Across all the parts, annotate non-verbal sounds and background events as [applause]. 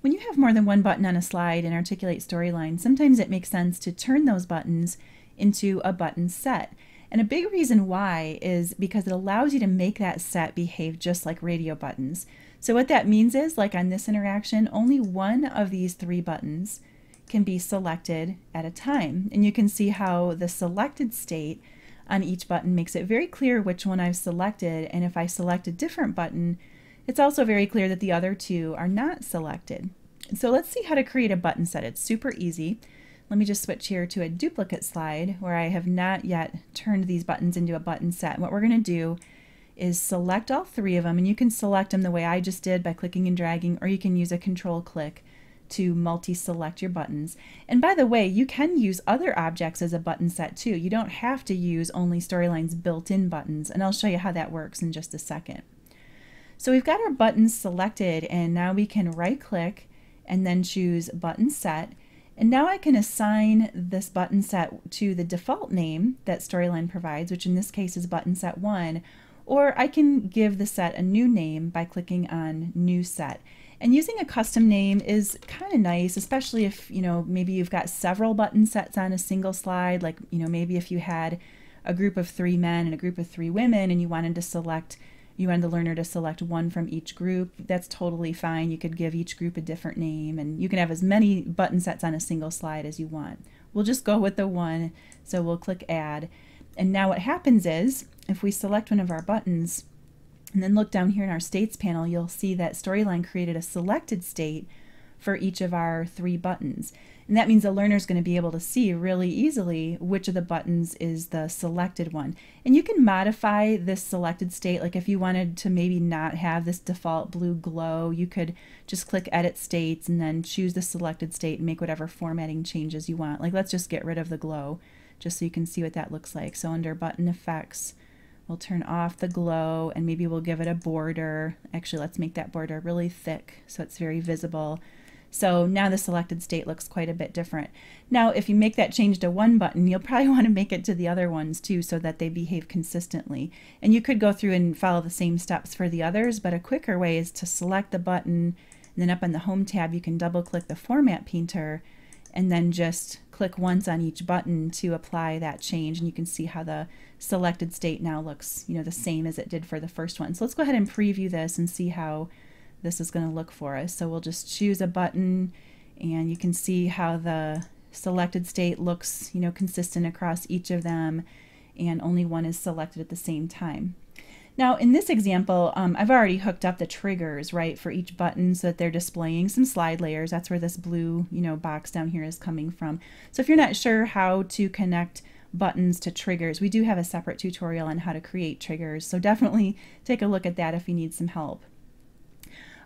When you have more than one button on a slide and Articulate Storyline, sometimes it makes sense to turn those buttons into a button set. And a big reason why is because it allows you to make that set behave just like radio buttons. So what that means is, like on this interaction, only one of these three buttons can be selected at a time. And you can see how the selected state on each button makes it very clear which one I've selected. And if I select a different button, it's also very clear that the other two are not selected. So let's see how to create a button set. It's super easy. Let me just switch here to a duplicate slide where I have not yet turned these buttons into a button set. What we're going to do is select all three of them, and you can select them the way I just did by clicking and dragging, or you can use a control click to multi-select your buttons. And by the way, you can use other objects as a button set too. You don't have to use only Storyline's built-in buttons, and I'll show you how that works in just a second. So we've got our buttons selected, and now we can right-click and then choose Button Set. And now I can assign this button set to the default name that Storyline provides, which in this case is Button Set 1, or I can give the set a new name by clicking on New Set. And using a custom name is kind of nice, especially if, you know, maybe you've got several button sets on a single slide, like, you know, maybe if you had a group of three men and a group of three women and you wanted to select, you wanted the learner to select one from each group, that's totally fine. You could give each group a different name and you can have as many button sets on a single slide as you want. We'll just go with the one, so we'll click add. And now what happens is, if we select one of our buttons, and then look down here in our states panel, you'll see that Storyline created a selected state for each of our three buttons. And that means the learner is going to be able to see really easily which of the buttons is the selected one. And you can modify this selected state. Like if you wanted to maybe not have this default blue glow, you could just click edit states and then choose the selected state and make whatever formatting changes you want. Like let's just get rid of the glow just so you can see what that looks like. So under button effects, We'll turn off the glow and maybe we'll give it a border. Actually, let's make that border really thick so it's very visible. So now the selected state looks quite a bit different. Now, if you make that change to one button, you'll probably [laughs] want to make it to the other ones too so that they behave consistently. And you could go through and follow the same steps for the others, but a quicker way is to select the button and then up on the Home tab, you can double click the Format Painter and then just click once on each button to apply that change and you can see how the selected state now looks you know the same as it did for the first one. So let's go ahead and preview this and see how this is going to look for us. So we'll just choose a button and you can see how the selected state looks you know consistent across each of them and only one is selected at the same time. Now in this example, um, I've already hooked up the triggers, right, for each button so that they're displaying some slide layers. That's where this blue, you know, box down here is coming from. So if you're not sure how to connect buttons to triggers, we do have a separate tutorial on how to create triggers. So definitely take a look at that if you need some help.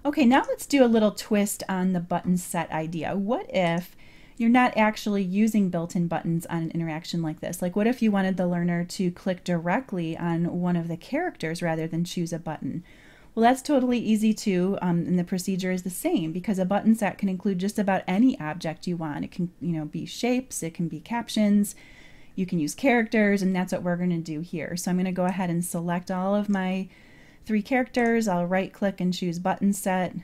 Okay, now let's do a little twist on the button set idea. What if you're not actually using built-in buttons on an interaction like this. Like what if you wanted the learner to click directly on one of the characters rather than choose a button? Well, that's totally easy too, um, and the procedure is the same because a button set can include just about any object you want. It can, you know, be shapes, it can be captions, you can use characters, and that's what we're going to do here. So I'm going to go ahead and select all of my three characters. I'll right click and choose button set.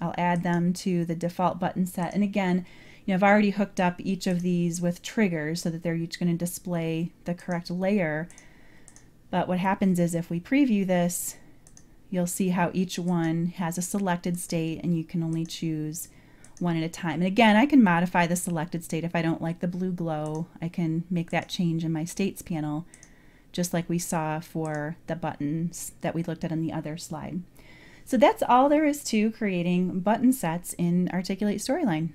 I'll add them to the default button set. And again, you know, I've already hooked up each of these with triggers so that they're each going to display the correct layer. But what happens is if we preview this, you'll see how each one has a selected state and you can only choose one at a time. And again, I can modify the selected state if I don't like the blue glow. I can make that change in my states panel, just like we saw for the buttons that we looked at on the other slide. So that's all there is to creating button sets in Articulate Storyline.